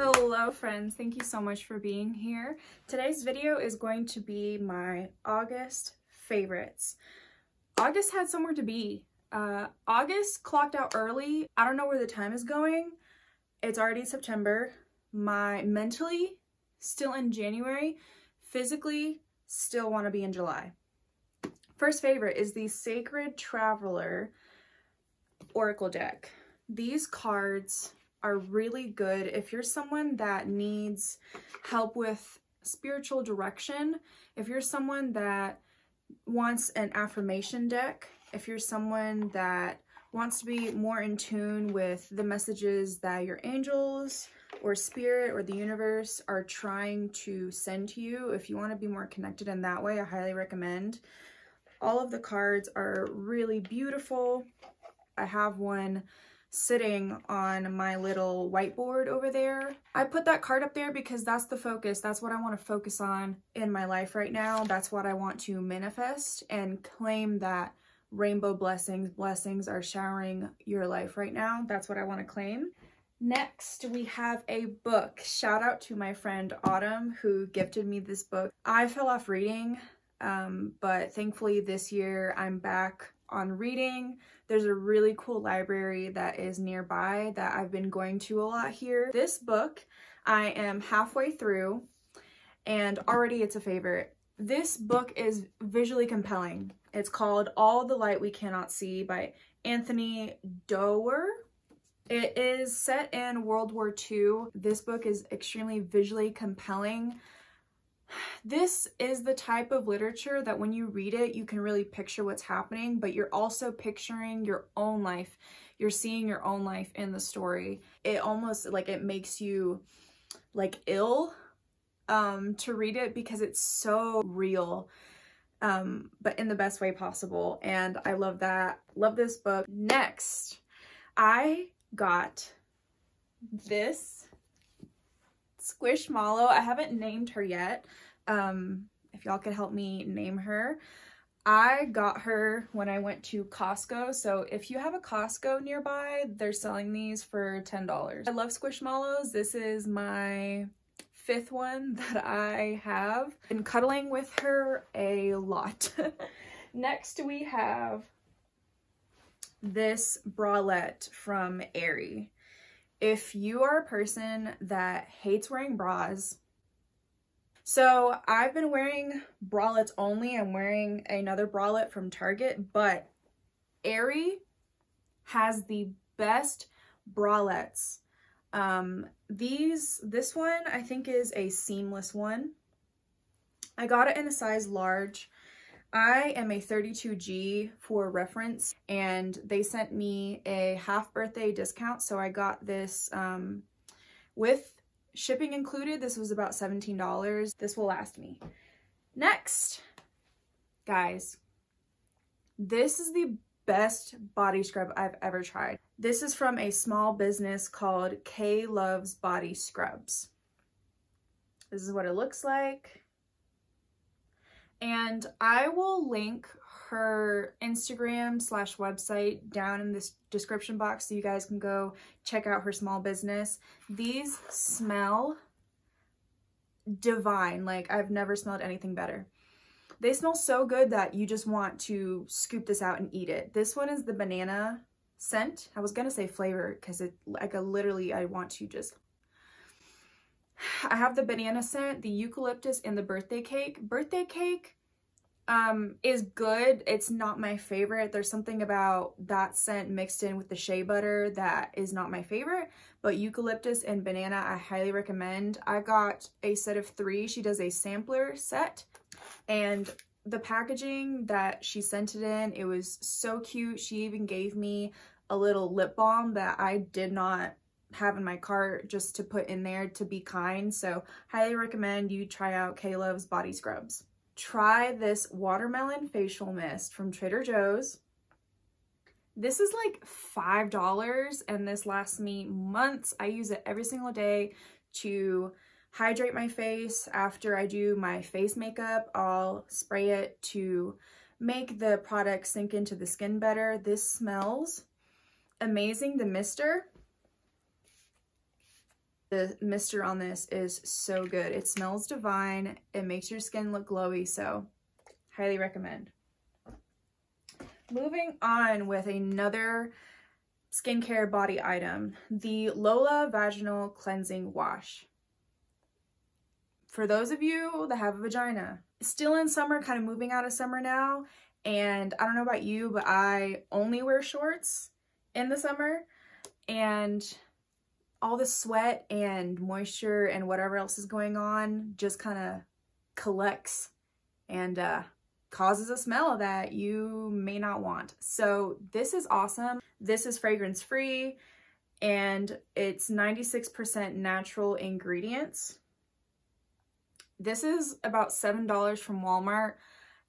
Hello friends, thank you so much for being here. Today's video is going to be my August favorites. August had somewhere to be. Uh, August clocked out early. I don't know where the time is going. It's already September. My mentally still in January, physically still want to be in July. First favorite is the Sacred Traveler Oracle deck. These cards are really good if you're someone that needs help with spiritual direction, if you're someone that wants an affirmation deck, if you're someone that wants to be more in tune with the messages that your angels or spirit or the universe are trying to send to you, if you want to be more connected in that way, I highly recommend. All of the cards are really beautiful. I have one sitting on my little whiteboard over there. I put that card up there because that's the focus. That's what I want to focus on in my life right now. That's what I want to manifest and claim that rainbow blessings, blessings are showering your life right now. That's what I want to claim. Next, we have a book. Shout out to my friend Autumn who gifted me this book. I fell off reading, um, but thankfully this year I'm back on reading. There's a really cool library that is nearby that I've been going to a lot here. This book, I am halfway through and already it's a favorite. This book is visually compelling. It's called All the Light We Cannot See by Anthony Doerr. It is set in World War II. This book is extremely visually compelling. This is the type of literature that when you read it, you can really picture what's happening, but you're also picturing your own life. You're seeing your own life in the story. It almost like it makes you like ill um, to read it because it's so real, um, but in the best way possible. And I love that. Love this book. Next, I got this Squishmallow. I haven't named her yet. Um, if y'all could help me name her. I got her when I went to Costco. So if you have a Costco nearby, they're selling these for $10. I love Squishmallows. This is my fifth one that I have. Been cuddling with her a lot. Next we have this bralette from Aerie. If you are a person that hates wearing bras, so I've been wearing bralettes only. I'm wearing another bralette from Target, but Aerie has the best bralettes. Um, these, this one I think is a seamless one. I got it in a size large. I am a 32G for reference and they sent me a half birthday discount. So I got this um, with shipping included. This was about $17. This will last me. Next, guys, this is the best body scrub I've ever tried. This is from a small business called K Loves Body Scrubs. This is what it looks like. And I will link her Instagram slash website down in this description box so you guys can go check out her small business. These smell divine. Like I've never smelled anything better. They smell so good that you just want to scoop this out and eat it. This one is the banana scent. I was going to say flavor because it like a, literally I want to just I have the banana scent, the eucalyptus, and the birthday cake. Birthday cake um, is good. It's not my favorite. There's something about that scent mixed in with the shea butter that is not my favorite, but eucalyptus and banana I highly recommend. I got a set of three. She does a sampler set and the packaging that she sent it in, it was so cute. She even gave me a little lip balm that I did not have in my cart just to put in there to be kind. So highly recommend you try out K'LoveZ Body Scrubz try this watermelon facial mist from Trader Joe's. This is like $5 and this lasts me months. I use it every single day to hydrate my face. After I do my face makeup, I'll spray it to make the product sink into the skin better. This smells amazing. The mister The mister on this is so good. It smells divine. It makes your skin look glowy, so highly recommend. Moving on with another skincare body item, the Lola Vaginal Cleansing Wash. For those of you that have a vagina, still in summer, kind of moving out of summer now, and I don't know about you, but I only wear shorts in the summer, and all the sweat and moisture and whatever else is going on just kind of collects and uh, causes a smell that you may not want. So this is awesome. This is fragrance free and it's 96% natural ingredients. This is about $7 from Walmart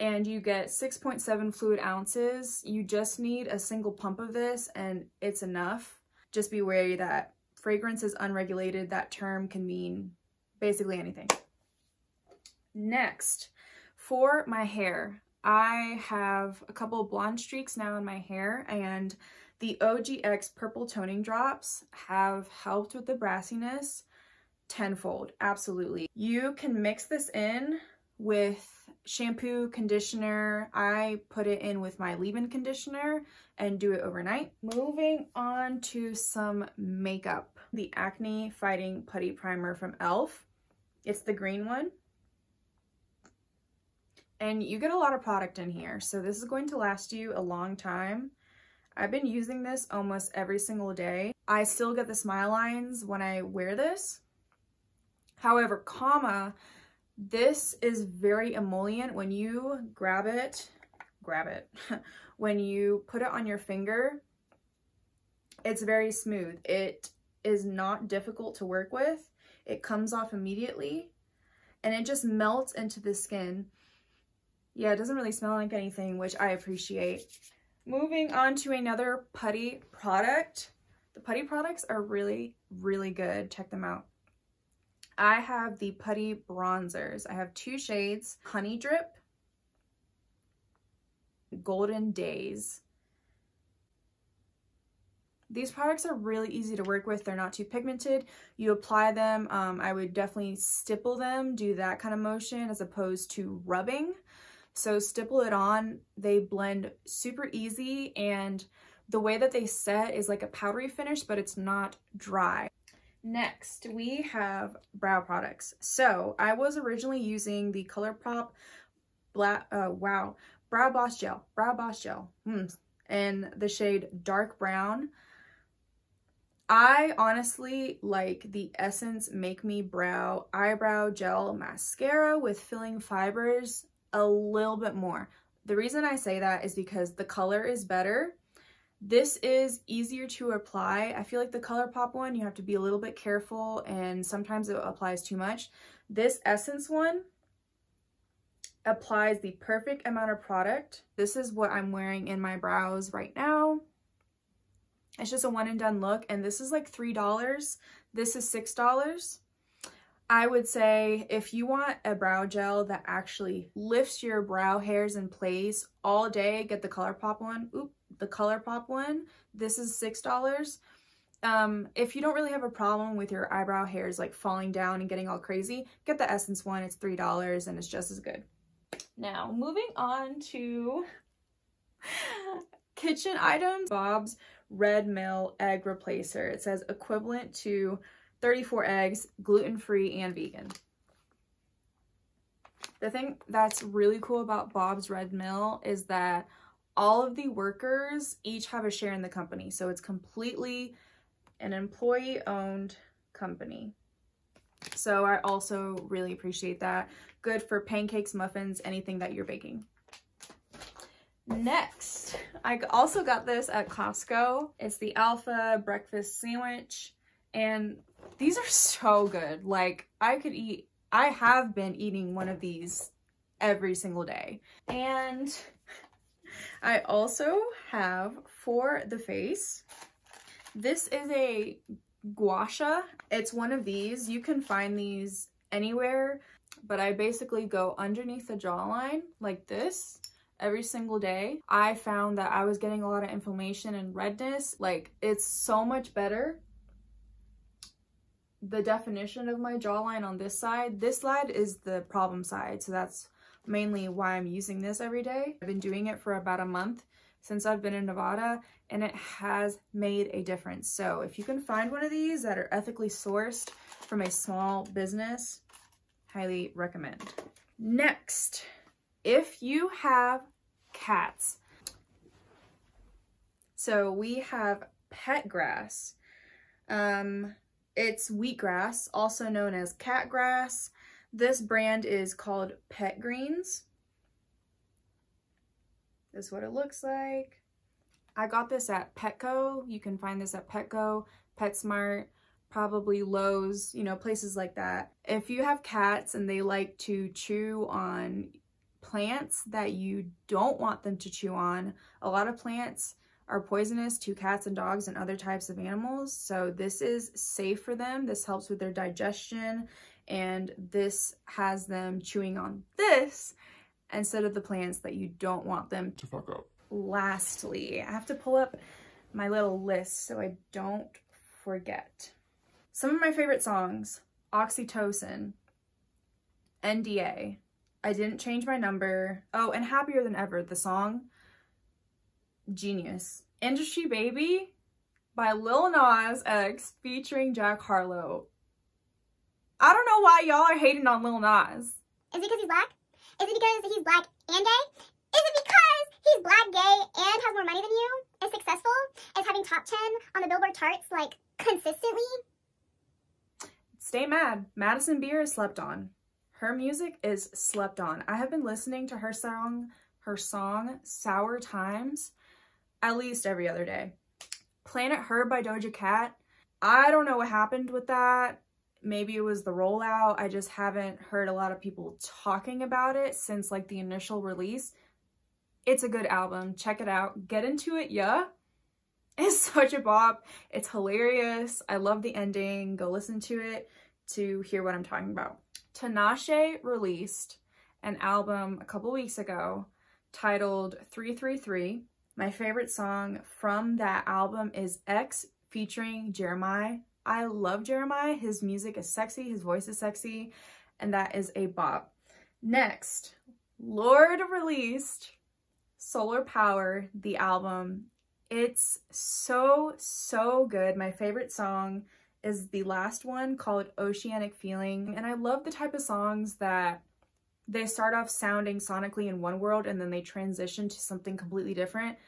and you get 6.7 fluid ounces. You just need a single pump of this and it's enough. Just be wary that fragrance is unregulated. That term can mean basically anything. Next, for my hair, I have a couple blonde streaks now in my hair and the OGX purple toning drops have helped with the brassiness tenfold, absolutely. You can mix this in with shampoo, conditioner. I put it in with my leave-in conditioner and do it overnight. Moving on to some makeup. The Acne Fighting Putty Primer from e.l.f. It's the green one and you get a lot of product in here. So this is going to last you a long time. I've been using this almost every single day. I still get the smile lines when I wear this. However, comma, this is very emollient. When you grab it, grab it, when you put it on your finger, it's very smooth. It is not difficult to work with. It comes off immediately and it just melts into the skin. Yeah, it doesn't really smell like anything, which I appreciate. Moving on to another putty product. The putty products are really, really good. Check them out. I have the putty bronzers. I have two shades, Honey Drip, Golden Days. These products are really easy to work with. They're not too pigmented. You apply them. Um, I would definitely stipple them, do that kind of motion as opposed to rubbing. So stipple it on, they blend super easy and the way that they set is like a powdery finish, but it's not dry. Next, we have brow products. So I was originally using the ColourPop Black, uh, wow, Brow Boss Gel, Brow Boss Gel, hmm, in the shade Dark Brown. I honestly like the Essence Make Me Brow Eyebrow Gel Mascara with filling fibers a little bit more. The reason I say that is because the color is better. This is easier to apply. I feel like the ColourPop one, you have to be a little bit careful and sometimes it applies too much. This Essence one applies the perfect amount of product. This is what I'm wearing in my brows right now. It's just a one and done look and this is like $3. This is $6. I would say if you want a brow gel that actually lifts your brow hairs in place all day, get the ColourPop one. Oop, the ColourPop one. This is $6. Um, if you don't really have a problem with your eyebrow hairs like falling down and getting all crazy, get the Essence one. It's $3 and it's just as good. Now, moving on to kitchen items. Bob's Red Mill Egg Replacer. It says equivalent to 34 eggs, gluten-free and vegan. The thing that's really cool about Bob's Red Mill is that all of the workers each have a share in the company. So it's completely an employee-owned company. So I also really appreciate that. Good for pancakes, muffins, anything that you're baking. Next, I also got this at Costco. It's the Alpha Breakfast Sandwich. And these are so good. Like I could eat, I have been eating one of these every single day. And I also have for the face, this is a gua sha. It's one of these. You can find these anywhere, but I basically go underneath the jawline like this every single day. I found that I was getting a lot of inflammation and redness. Like it's so much better the definition of my jawline on this side. This side is the problem side, so that's mainly why I'm using this every day. I've been doing it for about a month since I've been in Nevada and it has made a difference. So if you can find one of these that are ethically sourced from a small business, highly recommend. Next, if you have cats, so we have pet grass. Um, it's wheatgrass, also known as cat grass. This brand is called Pet Greens. This is what it looks like. I got this at Petco. You can find this at Petco, PetSmart, probably Lowe's, you know, places like that. If you have cats and they like to chew on plants that you don't want them to chew on, a lot of plants are poisonous to cats and dogs and other types of animals. So this is safe for them. This helps with their digestion and this has them chewing on this instead of the plants that you don't want them to fuck up. Lastly, I have to pull up my little list so I don't forget. Some of my favorite songs, Oxytocin, NDA, I Didn't Change My Number, oh, and Happier Than Ever, the song, genius. Industry Baby by Lil Nas X featuring Jack Harlow. I don't know why y'all are hating on Lil Nas. Is it because he's black? Is it because he's black and gay? Is it because he's black, gay, and has more money than you? Is successful? Is having top 10 on the Billboard charts, like, consistently? Stay mad. Madison Beer is slept on. Her music is slept on. I have been listening to her song, her song, Sour Times, at least every other day. Planet Her by Doja Cat. I don't know what happened with that. Maybe it was the rollout. I just haven't heard a lot of people talking about it since like the initial release. It's a good album. Check it out. Get into it, yeah. It's such a bop. It's hilarious. I love the ending. Go listen to it to hear what I'm talking about. Tinashe released an album a couple weeks ago titled 333. My favorite song from that album is X featuring Jeremih. I love Jeremih. His music is sexy, his voice is sexy, and that is a bop. Next, Lorde released Solar Power, the album. It's so, so good. My favorite song is the last one called Oceanic Feeling. And I love the type of songs that they start off sounding sonically in one world and then they transition to something completely different.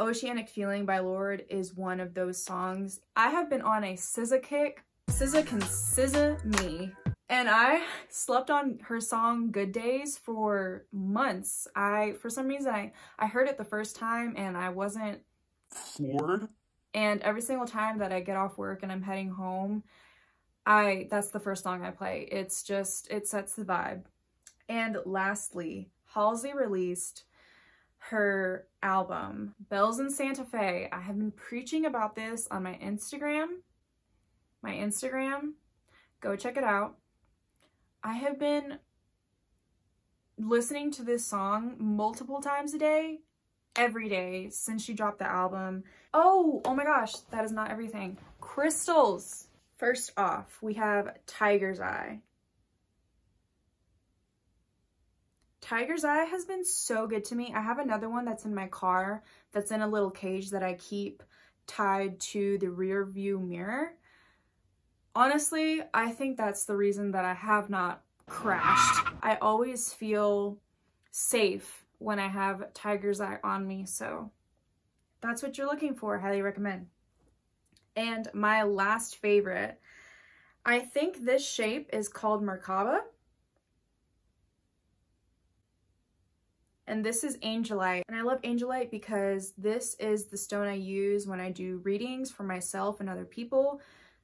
Oceanic Feeling by Lorde is one of those songs. I have been on a SZA kick. SZA can SZA me. And I slept on her song Good Days for months. I, for some reason, I, I heard it the first time and I wasn't floored. And every single time that I get off work and I'm heading home, I, that's the first song I play. It's just, it sets the vibe. And lastly, Halsey released her album, Bells in Santa Fe. I have been preaching about this on my Instagram. My Instagram, go check it out. I have been listening to this song multiple times a day, every day since she dropped the album. Oh, oh my gosh, that is not everything. Crystals. First off, we have Tiger's Eye. Tiger's Eye has been so good to me. I have another one that's in my car that's in a little cage that I keep tied to the rear view mirror. Honestly, I think that's the reason that I have not crashed. I always feel safe when I have Tiger's Eye on me, so that's what you're looking for. Highly recommend. And my last favorite, I think this shape is called Merkaba. and this is Angelite. And I love Angelite because this is the stone I use when I do readings for myself and other people.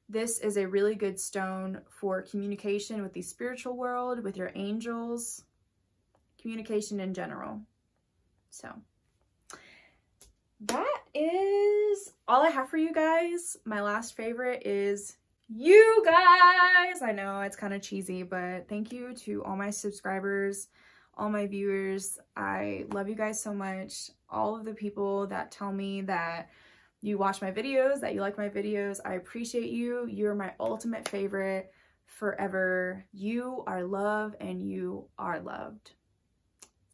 This is a really good stone for communication with the spiritual world, with your angels, communication in general. So that is all I have for you guys. My last favorite is you guys. I know it's kind of cheesy, but thank you to all my subscribers all my viewers. I love you guys so much. All of the people that tell me that you watch my videos, that you like my videos. I appreciate you. You're my ultimate favorite forever. You are love and you are loved.